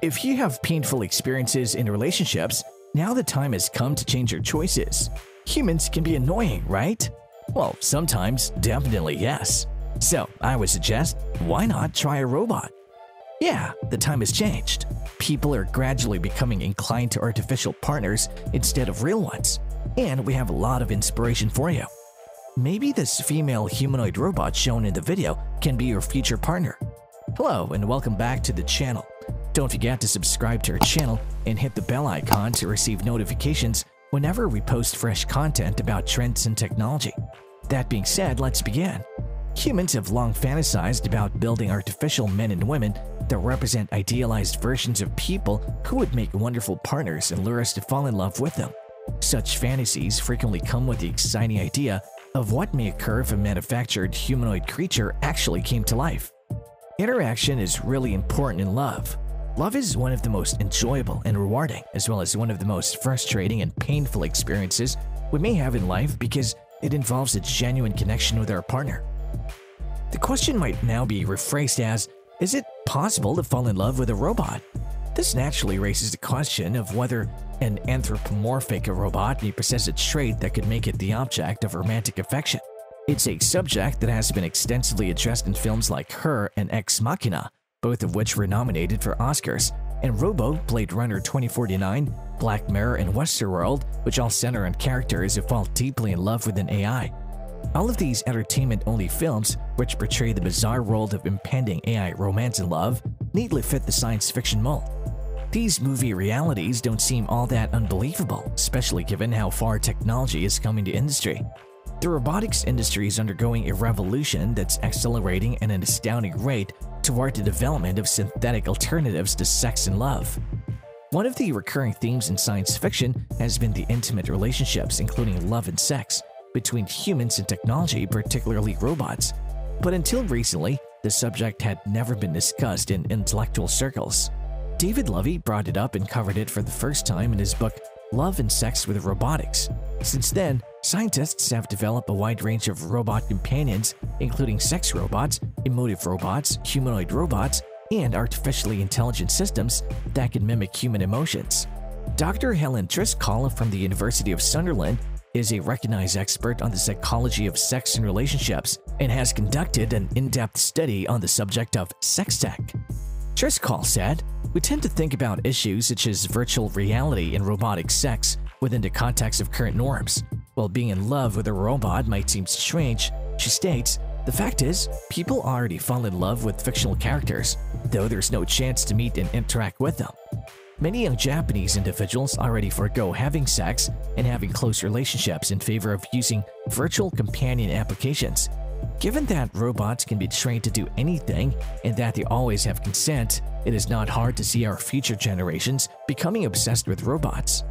If you have painful experiences in relationships, now the time has come to change your choices. Humans can be annoying, right? Well, sometimes, definitely yes. So, I would suggest, why not try a robot? Yeah, the time has changed. People are gradually becoming inclined to artificial partners instead of real ones, and we have a lot of inspiration for you. Maybe this female humanoid robot shown in the video can be your future partner. Hello and welcome back to the channel. Don't forget to subscribe to our channel and hit the bell icon to receive notifications whenever we post fresh content about trends and technology. That being said, let's begin. Humans have long fantasized about building artificial men and women that represent idealized versions of people who would make wonderful partners and lure us to fall in love with them. Such fantasies frequently come with the exciting idea of what may occur if a manufactured humanoid creature actually came to life. Interaction is really important in love. Love is one of the most enjoyable and rewarding, as well as one of the most frustrating and painful experiences we may have in life because it involves a genuine connection with our partner. The question might now be rephrased as Is it possible to fall in love with a robot? This naturally raises the question of whether an anthropomorphic robot may possess a trait that could make it the object of romantic affection. It's a subject that has been extensively addressed in films like Her and Ex Machina, both of which were nominated for Oscars, and Robo, Blade Runner 2049, Black Mirror, and Westworld, which all center on characters who fall deeply in love with an AI. All of these entertainment-only films, which portray the bizarre world of impending AI romance and love, neatly fit the science fiction mold. These movie realities don't seem all that unbelievable, especially given how far technology is coming to industry. The robotics industry is undergoing a revolution that's accelerating at an astounding rate toward the development of synthetic alternatives to sex and love. One of the recurring themes in science fiction has been the intimate relationships, including love and sex, between humans and technology, particularly robots. But until recently, the subject had never been discussed in intellectual circles. David Levy brought it up and covered it for the first time in his book Love and Sex with Robotics. Since then, scientists have developed a wide range of robot companions, including sex robots, emotive robots, humanoid robots, and artificially intelligent systems that can mimic human emotions. Dr. Helen Driscoll from the University of Sunderland is a recognized expert on the psychology of sex and relationships and has conducted an in-depth study on the subject of sex tech. Driscoll said, We tend to think about issues such as virtual reality and robotic sex within the context of current norms. While being in love with a robot might seem strange, she states, the fact is, people already fall in love with fictional characters, though there's no chance to meet and interact with them. Many young Japanese individuals already forego having sex and having close relationships in favor of using virtual companion applications. Given that robots can be trained to do anything and that they always have consent, it is not hard to see our future generations becoming obsessed with robots.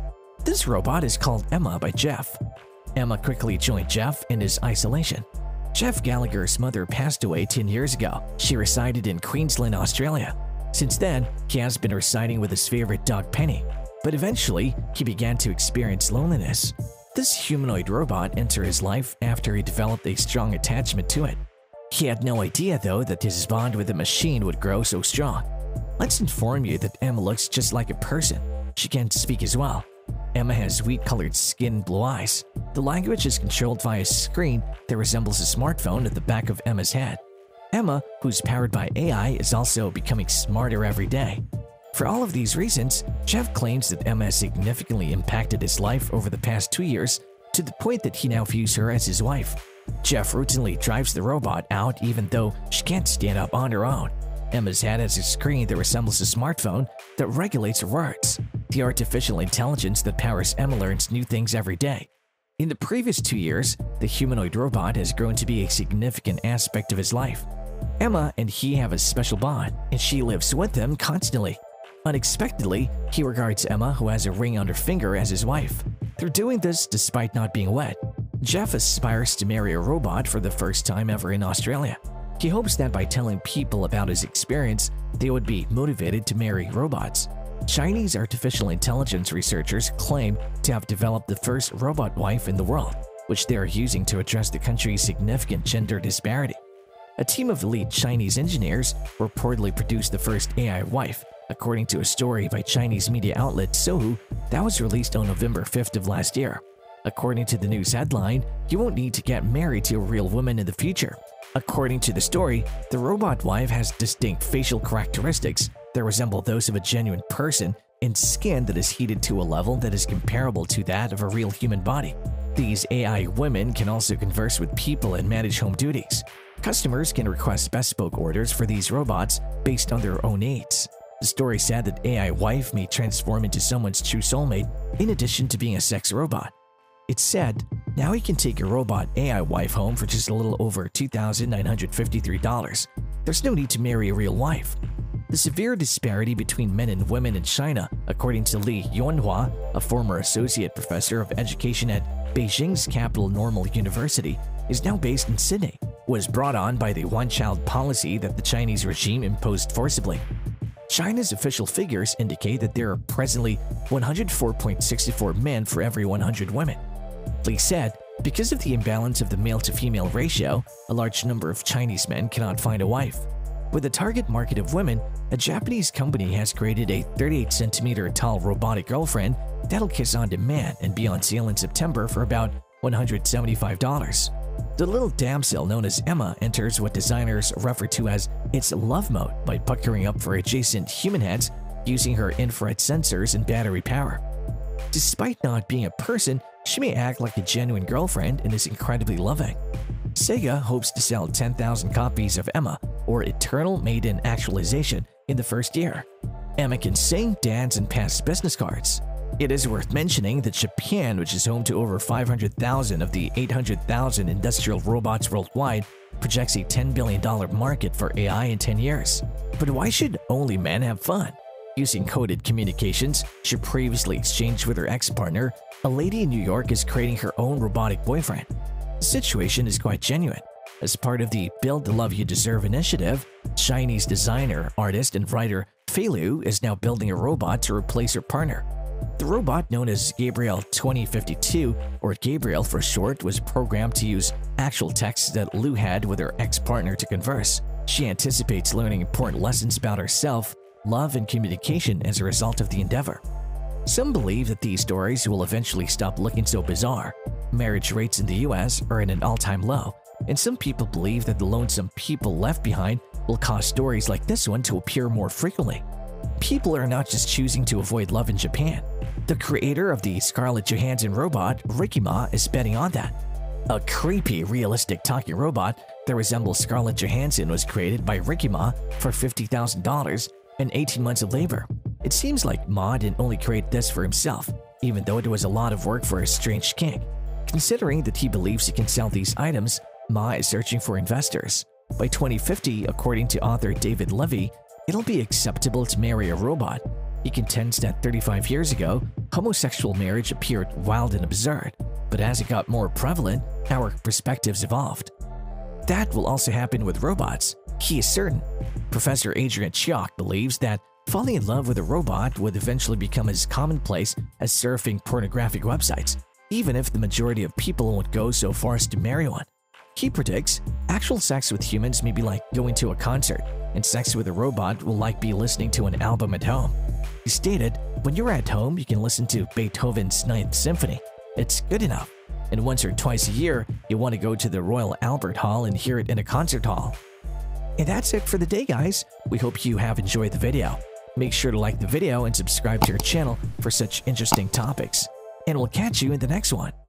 This robot is called Emma by Jeff. Emma quickly joined Jeff in his isolation. Jeff Gallagher's mother passed away 10 years ago. She resided in Queensland, Australia. Since then, he has been residing with his favorite dog Penny, but eventually he began to experience loneliness. This humanoid robot entered his life after he developed a strong attachment to it. He had no idea though that his bond with the machine would grow so strong. Let's inform you that Emma looks just like a person. She can speak as well. Emma has wheat-colored skin and blue eyes. The language is controlled via a screen that resembles a smartphone at the back of Emma's head. Emma, who's powered by AI, is also becoming smarter every day. For all of these reasons, Jeff claims that Emma has significantly impacted his life over the past two years to the point that he now views her as his wife. Jeff routinely drives the robot out even though she can't stand up on her own. Emma's head has a screen that resembles a smartphone that regulates her words. The artificial intelligence that powers Emma learns new things every day. In the previous two years, the humanoid robot has grown to be a significant aspect of his life. Emma and he have a special bond, and she lives with him constantly. Unexpectedly, he regards Emma, who has a ring on her finger, as his wife. They're doing this despite not being wed. Jeff aspires to marry a robot for the first time ever in Australia. He hopes that by telling people about his experience, they would be motivated to marry robots. Chinese artificial intelligence researchers claim to have developed the first robot wife in the world, which they are using to address the country's significant gender disparity. A team of elite Chinese engineers reportedly produced the first AI wife, according to a story by Chinese media outlet Sohu that was released on November 5th of last year. According to the news headline, you won't need to get married to a real woman in the future. According to the story, the robot wife has distinct facial characteristics that resemble those of a genuine person and skin that is heated to a level that is comparable to that of a real human body. These AI women can also converse with people and manage home duties. Customers can request bespoke orders for these robots based on their own needs. The story said that AI wife may transform into someone's true soulmate in addition to being a sex robot. It said, now you can take your robot AI wife home for just a little over $2,953. There's no need to marry a real wife. The severe disparity between men and women in China, according to Li Yuanhua, a former associate professor of education at Beijing's Capital Normal University, is now based in Sydney, was brought on by the one-child policy that the Chinese regime imposed forcibly. China's official figures indicate that there are presently 104.64 men for every 100 women. Li said, because of the imbalance of the male-to-female ratio, a large number of Chinese men cannot find a wife. With a target market of women, a Japanese company has created a 38 centimeter tall robotic girlfriend that'll kiss on demand and be on sale in September for about $175. The little damsel known as Emma enters what designers refer to as its love mode by puckering up for adjacent human heads using her infrared sensors and battery power. Despite not being a person, she may act like a genuine girlfriend and is incredibly loving. Sega hopes to sell 10,000 copies of Emma, or Eternal Maiden Actualization, in the first year. Can sing, dance, and pass business cards. It is worth mentioning that Japan, which is home to over 500,000 of the 800,000 industrial robots worldwide, projects a $10 billion market for AI in 10 years. But why should only men have fun? Using coded communications she previously exchanged with her ex-partner, a lady in New York is creating her own robotic boyfriend. The situation is quite genuine. As part of the Build the Love You Deserve initiative, Chinese designer, artist, and writer Fei Liu is now building a robot to replace her partner. The robot, known as Gabriel 2052, or Gabriel for short, was programmed to use actual texts that Lu had with her ex-partner to converse. She anticipates learning important lessons about herself, love, and communication as a result of the endeavor. Some believe that these stories will eventually stop looking so bizarre. Marriage rates in the US are at an all-time low, and some people believe that the lonesome people left behind will cause stories like this one to appear more frequently. People are not just choosing to avoid love in Japan. The creator of the Scarlett Johansson robot, Ricky Ma, is betting on that. A creepy, realistic talking robot that resembles Scarlett Johansson was created by Ricky Ma for $50,000 and 18 months of labor. It seems like Ma didn't only create this for himself, even though it was a lot of work for a strange king. Considering that he believes he can sell these items, Ma is searching for investors. By 2050, according to author David Levy, it'll be acceptable to marry a robot. He contends that 35 years ago, homosexual marriage appeared wild and absurd, but as it got more prevalent, our perspectives evolved. That will also happen with robots. He is certain. Professor Adrian Cheok believes that falling in love with a robot would eventually become as commonplace as surfing pornographic websites, even if the majority of people won't go so far as to marry one. He predicts actual sex with humans may be like going to a concert, and sex with a robot will like be listening to an album at home. He stated, when you're at home, you can listen to Beethoven's Ninth Symphony. It's good enough. And once or twice a year, you want to go to the Royal Albert Hall and hear it in a concert hall. And that's it for the day, guys. We hope you have enjoyed the video. Make sure to like the video and subscribe to our channel for such interesting topics. And we'll catch you in the next one.